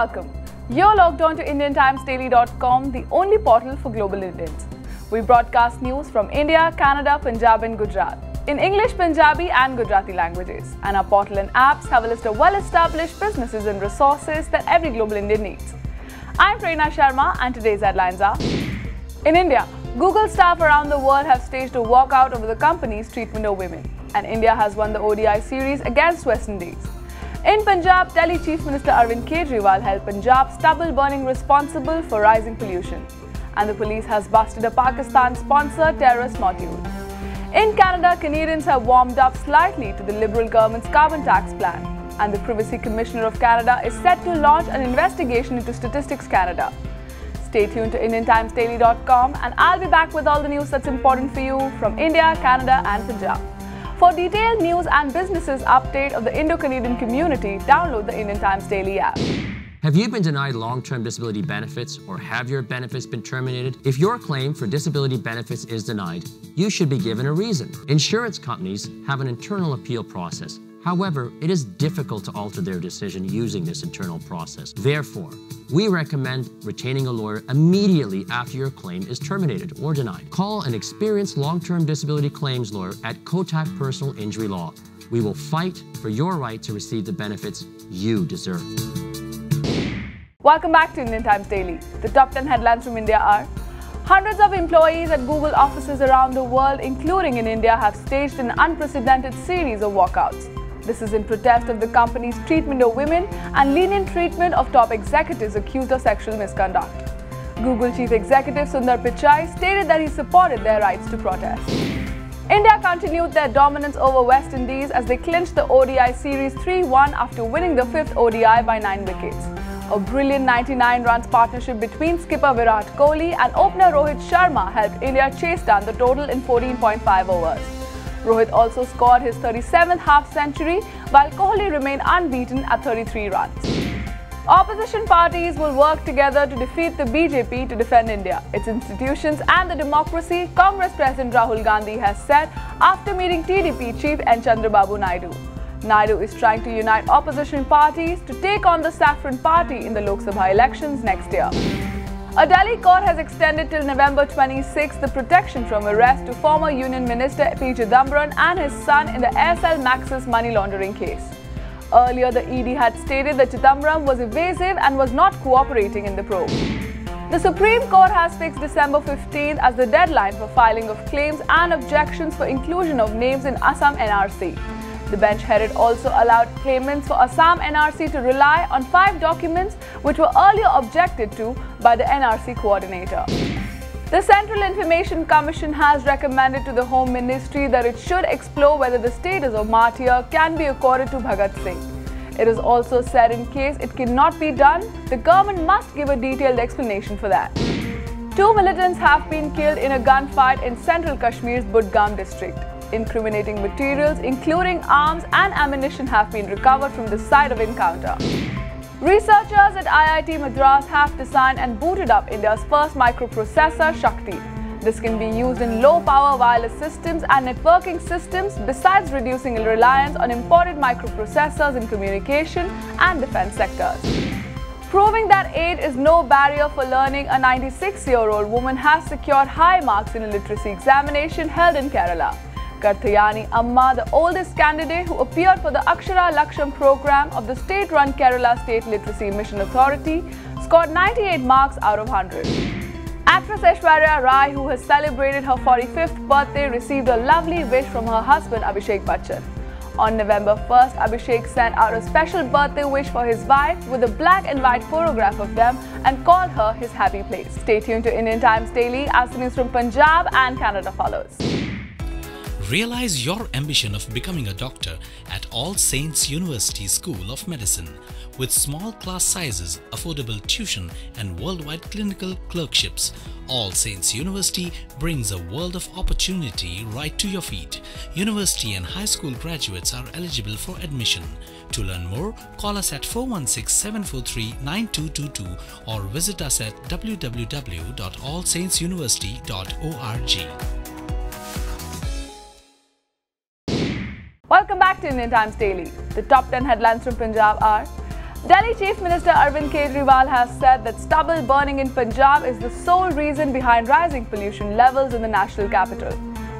welcome. You're logged on to IndianTimesDaily.com, the only portal for global Indians. We broadcast news from India, Canada, Punjab, and Gujarat in English, Punjabi, and Gujarati languages. And our portal and apps have a list of well established businesses and resources that every global Indian needs. I'm Prerna Sharma, and today's headlines are In India, Google staff around the world have staged a walkout over the company's treatment of women, and India has won the ODI series against West Indies. In Punjab, Delhi Chief Minister Arvind Kejriwal held Punjab stubble burning responsible for rising pollution. And the police has busted a Pakistan-sponsored terrorist module. In Canada, Canadians have warmed up slightly to the Liberal government's carbon tax plan. And the Privacy Commissioner of Canada is set to launch an investigation into Statistics Canada. Stay tuned to IndianTimesDaily.com and I'll be back with all the news that's important for you from India, Canada and Punjab. For detailed news and businesses update of the Indo-Canadian community, download the Indian Times Daily app. Have you been denied long term disability benefits or have your benefits been terminated? If your claim for disability benefits is denied, you should be given a reason. Insurance companies have an internal appeal process. However, it is difficult to alter their decision using this internal process. Therefore, we recommend retaining a lawyer immediately after your claim is terminated or denied. Call an experienced long-term disability claims lawyer at Kotak Personal Injury Law. We will fight for your right to receive the benefits you deserve. Welcome back to Indian Times Daily. The top 10 headlines from India are Hundreds of employees at Google offices around the world, including in India, have staged an unprecedented series of walkouts. This is in protest of the company's treatment of women and lenient treatment of top executives accused of sexual misconduct. Google chief executive Sundar Pichai stated that he supported their rights to protest. India continued their dominance over West Indies as they clinched the ODI series 3-1 after winning the fifth ODI by 9 wickets. A brilliant 99 runs partnership between skipper Virat Kohli and opener Rohit Sharma helped India chase down the total in 14.5 overs. Rohit also scored his 37th half century while Kohli remained unbeaten at 33 runs. Opposition parties will work together to defeat the BJP to defend India, its institutions and the democracy, Congress President Rahul Gandhi has said after meeting TDP chief N. Chandrababu Naidu. Naidu is trying to unite opposition parties to take on the Saffron Party in the Lok Sabha elections next year. A Delhi court has extended till November 26 the protection from arrest to former Union Minister P. Chidambaram and his son in the Aircel Maxis money laundering case. Earlier, the ED had stated that Chidambaram was evasive and was not cooperating in the probe. The Supreme Court has fixed December 15 as the deadline for filing of claims and objections for inclusion of names in Assam NRC. The bench headed also allowed claimants for Assam NRC to rely on five documents which were earlier objected to by the NRC coordinator. The Central Information Commission has recommended to the Home Ministry that it should explore whether the status of martyr can be accorded to Bhagat Singh. It is also said in case it cannot be done, the government must give a detailed explanation for that. Two militants have been killed in a gunfight in central Kashmir's Budgam district. Incriminating materials, including arms and ammunition, have been recovered from the site of encounter. Researchers at IIT Madras have designed and booted up India's first microprocessor, Shakti. This can be used in low-power wireless systems and networking systems besides reducing reliance on imported microprocessors in communication and defense sectors. Proving that age is no barrier for learning, a 96-year-old woman has secured high marks in a literacy examination held in Kerala. Karthayani Amma, the oldest candidate who appeared for the Akshara Laksham program of the state-run Kerala State Literacy Mission Authority, scored 98 marks out of 100. Actress Aishwarya Rai, who has celebrated her 45th birthday, received a lovely wish from her husband Abhishek Bachchan. On November 1st, Abhishek sent out a special birthday wish for his wife with a black and white photograph of them and called her his happy place. Stay tuned to Indian Times Daily as the news from Punjab and Canada follows. Realize your ambition of becoming a doctor at All Saints University School of Medicine. With small class sizes, affordable tuition, and worldwide clinical clerkships, All Saints University brings a world of opportunity right to your feet. University and high school graduates are eligible for admission. To learn more, call us at 416 743 9222 or visit us at www.allsaintsuniversity.org. Welcome back to Indian Times Daily. The top 10 headlines from Punjab are Delhi Chief Minister Arvind Kejriwal has said that stubble burning in Punjab is the sole reason behind rising pollution levels in the national capital.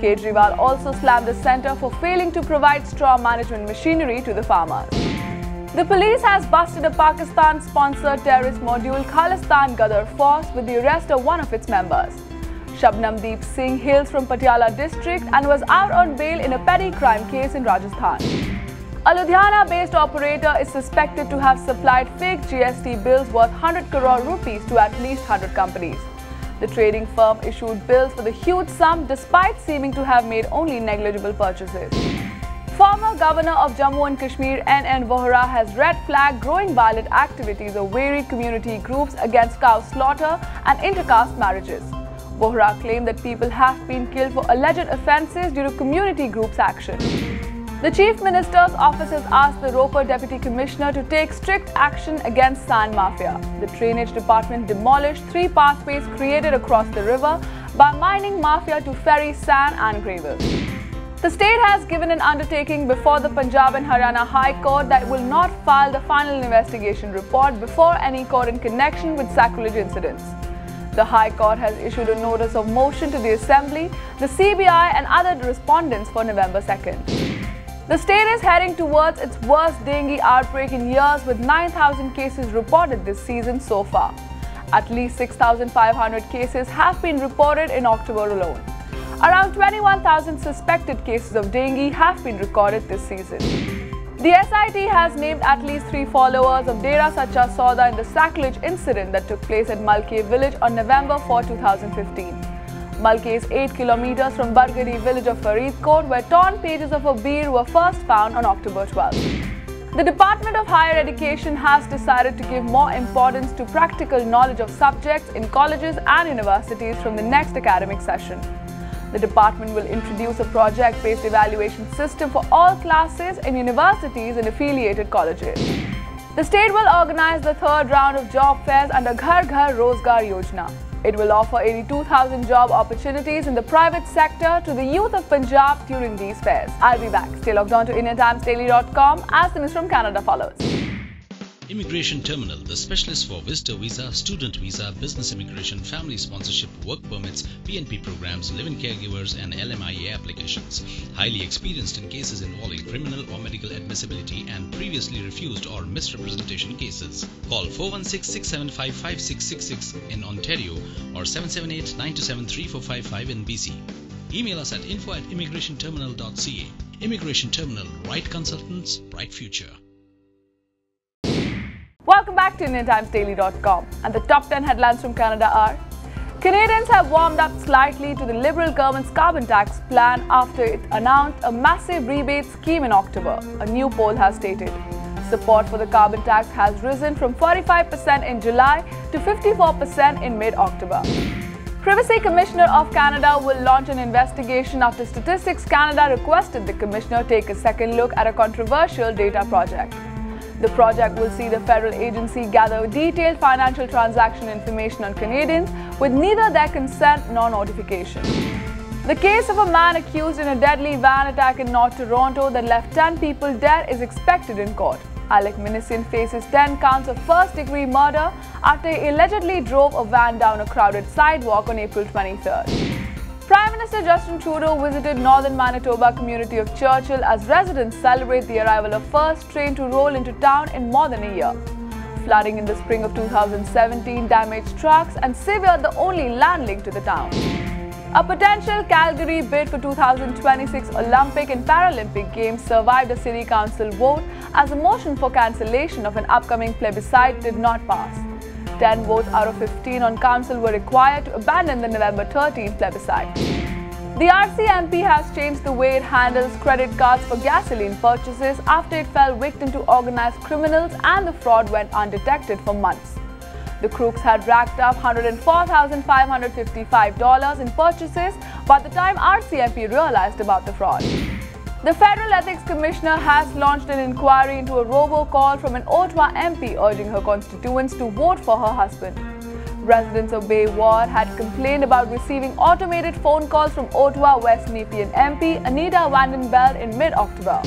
Kejriwal also slammed the centre for failing to provide straw management machinery to the farmers. The police has busted a Pakistan-sponsored terrorist module Khalistan Gadar force with the arrest of one of its members. Shabnam Deep Singh hails from Patiala district and was out on bail in a petty crime case in Rajasthan. A Ludhiana-based operator is suspected to have supplied fake GST bills worth 100 crore rupees to at least 100 companies. The trading firm issued bills for the huge sum despite seeming to have made only negligible purchases. Former Governor of Jammu and Kashmir N.N. Vohra has red flagged growing violent activities of varied community groups against cow slaughter and intercaste marriages. Vohra claimed that people have been killed for alleged offences due to community groups' action. The Chief Minister's office has asked the Ropar Deputy Commissioner to take strict action against sand mafia. The Drainage Department demolished three pathways created across the river by mining mafia to ferry sand and gravel. The state has given an undertaking before the Punjab and Haryana High Court that will not file the final investigation report before any court in connection with sacrilege incidents. The High Court has issued a notice of motion to the Assembly, the CBI and other respondents for November 2nd. The state is heading towards its worst dengue outbreak in years with 9,000 cases reported this season so far. At least 6,500 cases have been reported in October alone. Around 21,000 suspected cases of dengue have been recorded this season. The SIT has named at least three followers of Dera Sacha Sauda in the sacrilege incident that took place at Malke village on November 4, 2015. Malke is 8 kilometers from Bargari village of Faridkot, where torn pages of a Bir were first found on October 12. The Department of Higher Education has decided to give more importance to practical knowledge of subjects in colleges and universities from the next academic session. The department will introduce a project-based evaluation system for all classes in universities and affiliated colleges. The state will organize the third round of job fairs under Ghar Ghar Rozgar Yojana. It will offer 82,000 job opportunities in the private sector to the youth of Punjab during these fairs. I'll be back. Stay logged on to IndianTimesDaily.com as the news from Canada follows. Immigration Terminal, the specialist for visitor visa, student visa, business immigration, family sponsorship, work permits, PNP programs, live-in caregivers and LMIA applications. Highly experienced in cases involving criminal or medical admissibility and previously refused or misrepresentation cases. Call 416-675-5666 in Ontario or 778-927-3455 in BC. Email us at info at immigrationterminal.ca. Immigration Terminal, right consultants, right future. Welcome back to IndianTimesDaily.com and the top 10 headlines from Canada are Canadians have warmed up slightly to the Liberal government's carbon tax plan after it announced a massive rebate scheme in October, a new poll has stated. Support for the carbon tax has risen from 45% in July to 54% in mid-October. Privacy Commissioner of Canada will launch an investigation after Statistics Canada requested the Commissioner take a second look at a controversial data project. The project will see the federal agency gather detailed financial transaction information on Canadians with neither their consent nor notification. The case of a man accused in a deadly van attack in North Toronto that left 10 people dead is expected in court. Alek Minassian faces 10 counts of first-degree murder after he allegedly drove a van down a crowded sidewalk on April 23rd. Prime Minister Justin Trudeau visited northern Manitoba community of Churchill as residents celebrate the arrival of first train to roll into town in more than a year. Flooding in the spring of 2017 damaged trucks and severed the only land link to the town. A potential Calgary bid for 2026 Olympic and Paralympic Games survived a city council vote as a motion for cancellation of an upcoming plebiscite did not pass. 10 votes out of 15 on council were required to abandon the November 13 plebiscite. The RCMP has changed the way it handles credit cards for gasoline purchases after it fell victim to organized criminals and the fraud went undetected for months. The crooks had racked up $104,555 in purchases by the time RCMP realized about the fraud. The Federal Ethics Commissioner has launched an inquiry into a robocall from an Ottawa MP urging her constituents to vote for her husband. Residents of Bay Ward had complained about receiving automated phone calls from Ottawa West Nepean MP Anita Vandenbeld in mid-October.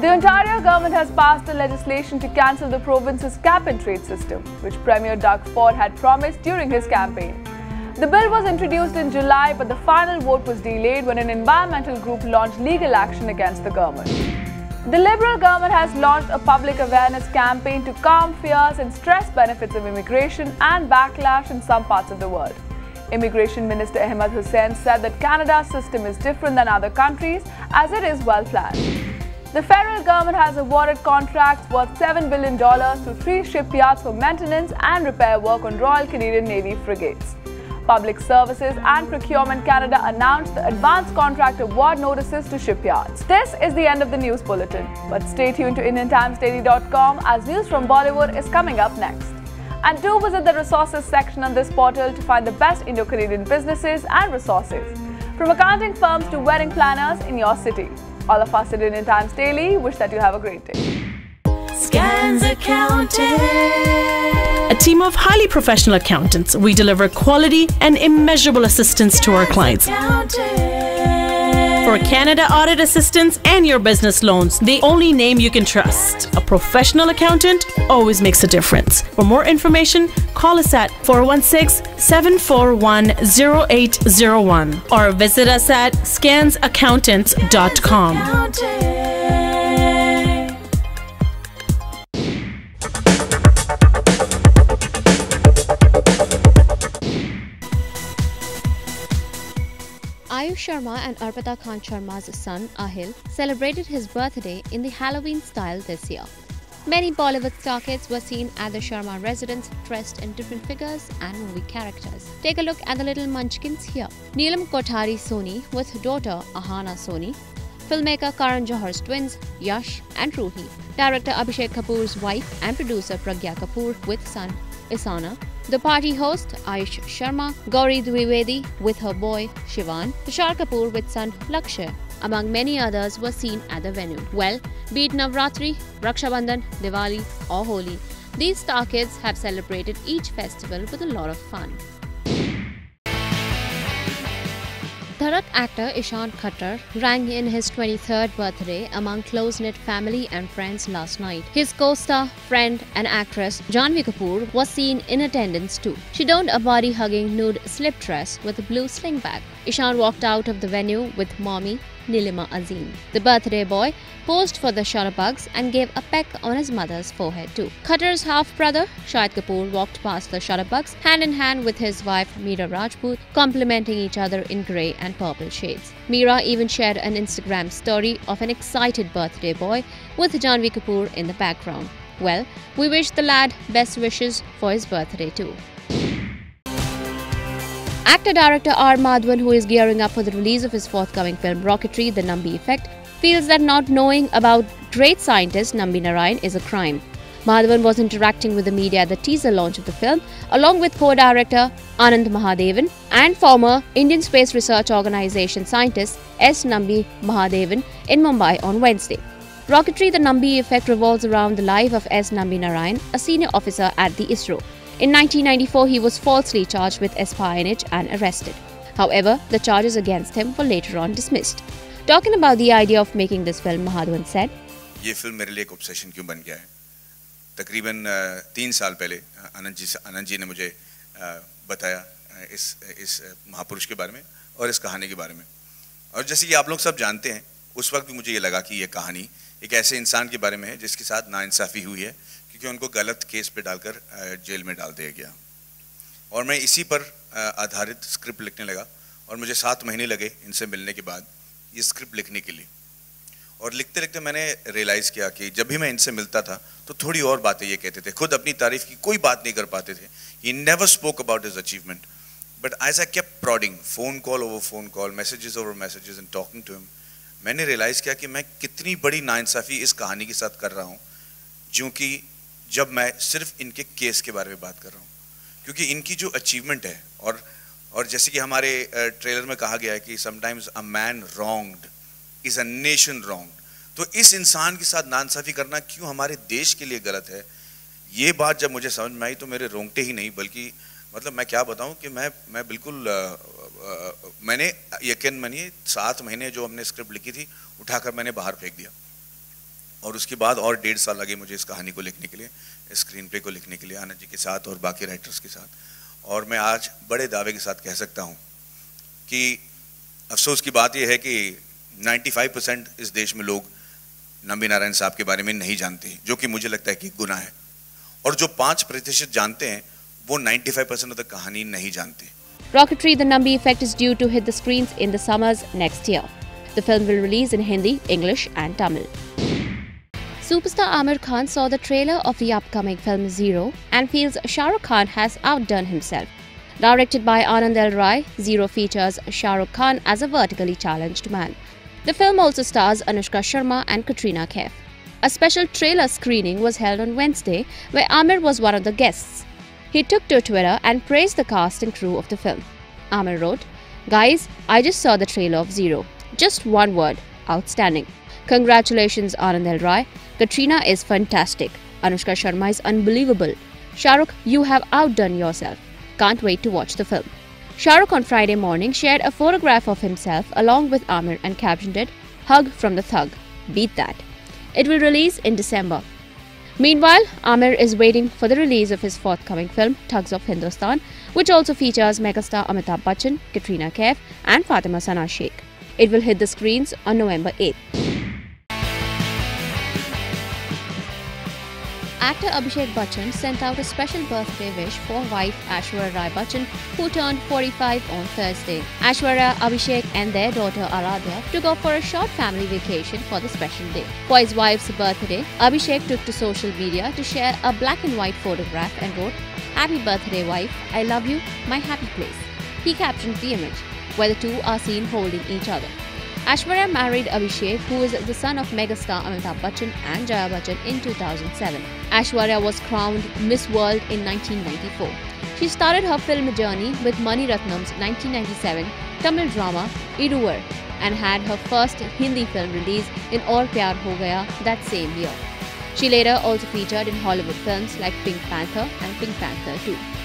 The Ontario government has passed the legislation to cancel the province's cap and trade system, which Premier Doug Ford had promised during his campaign. The bill was introduced in July, but the final vote was delayed when an environmental group launched legal action against the government. The Liberal government has launched a public awareness campaign to calm fears and stress benefits of immigration and backlash in some parts of the world. Immigration Minister Ahmed Hussen said that Canada's system is different than other countries as it is well planned. The federal government has awarded contracts worth $7 billion to three shipyards for maintenance and repair work on Royal Canadian Navy frigates. Public Services and Procurement Canada announced the advance contract award notices to shipyards. This is the end of the news bulletin, but stay tuned to IndianTimesDaily.com as news from Bollywood is coming up next. And do visit the resources section on this portal to find the best Indo-Canadian businesses and resources, from accounting firms to wedding planners in your city. All of us at Indian Times Daily wish that you have a great day. Scans Accounting. A team of highly professional accountants, we deliver quality and immeasurable assistance to our clients. For Canada audit assistance and your business loans, the only name you can trust. A professional accountant always makes a difference. For more information, call us at 416 741 0801 or visit us at scansaccountants.com. Sharma and Arpita Khan Sharma's son, Ahil, celebrated his birthday in the Halloween style this year. Many Bollywood star kids were seen at the Sharma residence dressed in different figures and movie characters. Take a look at the little munchkins here. Neelam Kothari Soni with daughter Ahana Soni, filmmaker Karan Johar's twins Yash and Ruhi, director Abhishek Kapoor's wife and producer Pragya Kapoor with son Isana, the party host Aayush Sharma, Gauri Dwivedi with her boy Shivan, Tushar Kapoor with son Lakshya, among many others were seen at the venue. Well, be it Navratri, Raksha Bandhan, Diwali or Holi, these star kids have celebrated each festival with a lot of fun. Dhadak actor Ishaan Khatter rang in his 23rd birthday among close-knit family and friends last night. His co-star, friend and actress Janhvi Kapoor was seen in attendance too. She donned a body-hugging nude slip dress with a blue sling bag. Ishaan walked out of the venue with mommy Neelima Azeem. The birthday boy posed for the shutterbugs and gave a peck on his mother's forehead too. Khatter's half-brother Shahid Kapoor walked past the shutterbugs hand in hand with his wife Meera Rajput, complimenting each other in grey and purple shades. Meera even shared an Instagram story of an excited birthday boy with Janhvi Kapoor in the background. Well, we wish the lad best wishes for his birthday too. Actor director R. Madhavan, who is gearing up for the release of his forthcoming film Rocketry The Nambi Effect, feels that not knowing about great scientist Nambi Narayan is a crime. Madhavan was interacting with the media at the teaser launch of the film, along with co director Anand Mahadevan and former Indian Space Research Organization scientist S. Nambi Mahadevan in Mumbai on Wednesday. Rocketry The Nambi Effect revolves around the life of S. Nambi Narayan, a senior officer at the ISRO. In 1994, he was falsely charged with espionage and arrested. However, the charges against him were later on dismissed. Talking about the idea of making this film, Madhavan said, ये फ़िल्म मेरे लिए एक obsession क्यों बन गया है तकरीबन अ, तीन साल पहले अ, आनंद जी आनंद जी ने मुझे अ, बताया अ, इस इस अ, महापुरुष के बारे में और इस कहानी के बारे में और जैसे कि आप लोग सब जानते हैं उस वक्त भी मुझे ये लगा कि ये कहानी एक ऐसे इंसान के बारे में है जिसके साथ नाइंसाफ़ी हुई है क्योंकि उनको गलत केस पे डालकर जेल में डाल दिया गया। और मैं इसी पर आधारित स्क्रिप्ट लिखने लगा और मुझे सात महीने लगे इनसे मिलने के बाद ये स्क्रिप्ट लिखने के लिए। और लिखते लिखते मैंने रियलाइज़ किया कि जब भी मैं इनसे मिलता था तो थोड़ी और बातें ये कहते थे। खुद अपनी तारीफ़ की कोई बात नहीं कर पाते थे। ही never spoke about his achievement but as I kept prodding phone call over phone call messages over messages and talking to him मैंने रियलाइज़ किया कि मैं कितनी बड़ी नाइंसाफ़ी इस कहानी के साथ कर रहा हूँ, जो कि जब मैं सिर्फ़ इनके केस के बारे में बात कर रहा हूँ क्योंकि इनकी जो अचीवमेंट है और और जैसे कि हमारे ट्रेलर में कहा गया है कि sometimes a man wronged is a nation wronged तो इस इंसान के साथ नानसाफ़ी करना क्यों हमारे देश के लिए गलत है? ये बात जब मुझे समझ में आई तो मेरे रोंगटे ही नहीं बल्कि मतलब मैं क्या बताऊँ कि मैं मैं बिल्कुल अ, अ, मैंने यकीन मानिए सात महीने जो हमने स्क्रिप्ट लिखी थी उठाकर मैंने बाहर फेंक दिया। और उसके बाद और डेढ़ साल लगे मुझे इस कहानी को लिखने के लिए स्क्रीन प्ले को लिखने के लिए आनंद जी के साथ और बाकी राइटर्स के साथ और मैं आज बड़े दावे के साथ कह सकता हूँ कि अफसोस की बात यह है कि 95 परसेंट इस देश में लोग नंबी नारायण साहब के बारे में नहीं जानते जो कि मुझे लगता है कि गुना है और जो पाँच प्रतिशत जानते हैं वो 95 परसेंट ऑफ़ द कहानी नहीं जानते Rocketry The Nambi Effect is due to hit the screens in the summers next year. The film will release in Hindi, English, and Tamil. Superstar Aamir Khan saw the trailer of the upcoming film Zero and feels Shah Rukh Khan has outdone himself. Directed by Anand L. Rai, Zero features Shah Rukh Khan as a vertically challenged man. The film also stars Anushka Sharma and Katrina Kaif. A special trailer screening was held on Wednesday where Aamir was one of the guests. He took to Twitter and praised the cast and crew of the film. Aamir wrote, Guys, I just saw the trailer of Zero. Just one word outstanding. Congratulations, Anand L. Rai. Katrina is fantastic. Anushka Sharma is unbelievable. Shahrukh, you have outdone yourself. Can't wait to watch the film. Shahrukh on Friday morning shared a photograph of himself along with Aamir and captioned it, Hug from the Thug. Beat that. It will release in December. Meanwhile, Aamir is waiting for the release of his forthcoming film, Thugs of Hindostan, which also features megastar Amitabh Bachchan, Katrina Kaif, and Fatima Sana Sheikh. It will hit the screens on November 8th. Actor Abhishek Bachchan sent out a special birthday wish for wife Aishwarya Rai Bachchan, who turned 45 on Thursday. Aishwarya, Abhishek, and their daughter Aradhya took off for a short family vacation for the special day. For his wife's birthday, Abhishek took to social media to share a black and white photograph and wrote, Happy birthday, wife. I love you, my happy place. He captioned the image, where the two are seen holding each other. Aishwarya married Abhishek, who is the son of megastar Amitabh Bachchan and Jaya Bachchan in 2007. Aishwarya was crowned Miss World in 1994. She started her film journey with Mani Ratnam's 1997 Tamil drama Iruvar and had her first Hindi film release in Aur Pyar Ho Gaya that same year. She later also featured in Hollywood films like Pink Panther and Pink Panther 2.